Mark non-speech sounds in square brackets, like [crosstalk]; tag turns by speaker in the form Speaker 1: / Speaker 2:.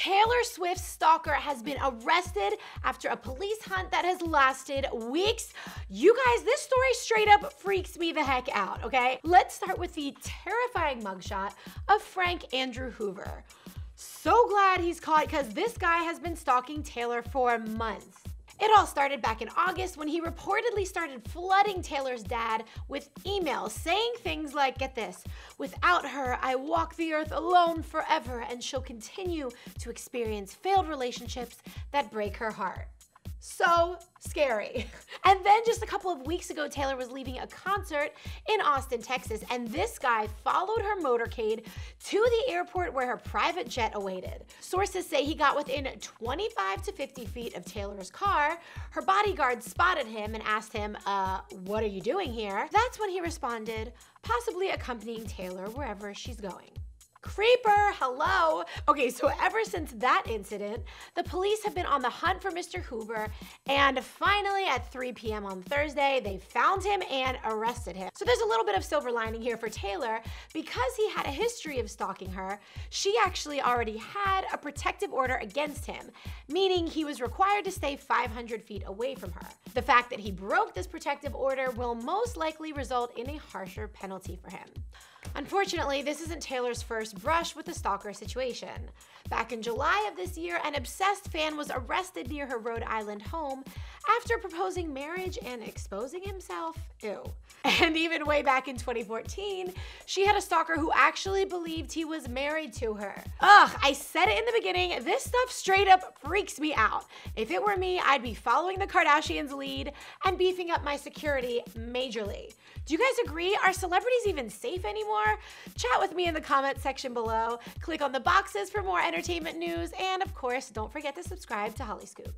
Speaker 1: Taylor Swift's stalker has been arrested after a police hunt that has lasted weeks. You guys, this story straight up freaks me the heck out, okay? Let's start with the terrifying mugshot of Frank Andrew Hoover. So glad he's caught because this guy has been stalking Taylor for months. It all started back in August when he reportedly started flooding Taylor's dad with emails saying things like, get this, without her, I walk the earth alone forever and she'll continue to experience failed relationships that break her heart. So scary. [laughs] And then just a couple of weeks ago, Taylor was leaving a concert in Austin, Texas, and this guy followed her motorcade to the airport where her private jet awaited. Sources say he got within 25 to 50 feet of Taylor's car. Her bodyguard spotted him and asked him, uh, what are you doing here? That's when he responded, possibly accompanying Taylor wherever she's going. Creeper, hello. Okay, so ever since that incident, the police have been on the hunt for Mr. Hoover, and finally at 3 p.m. on Thursday, they found him and arrested him. So there's a little bit of silver lining here for Taylor. Because he had a history of stalking her, she actually already had a protective order against him, meaning he was required to stay 500 feet away from her. The fact that he broke this protective order will most likely result in a harsher penalty for him. Unfortunately, this isn't Taylor's first brush with the stalker situation. Back in July of this year, an obsessed fan was arrested near her Rhode Island home after proposing marriage and exposing himself. Ew. [laughs] And even way back in 2014, she had a stalker who actually believed he was married to her. Ugh, I said it in the beginning, this stuff straight up freaks me out. If it were me, I'd be following the Kardashians' lead and beefing up my security majorly. Do you guys agree? Are celebrities even safe anymore? Chat with me in the comment section below. Click on the boxes for more entertainment news. And of course, don't forget to subscribe to Holly Scoop.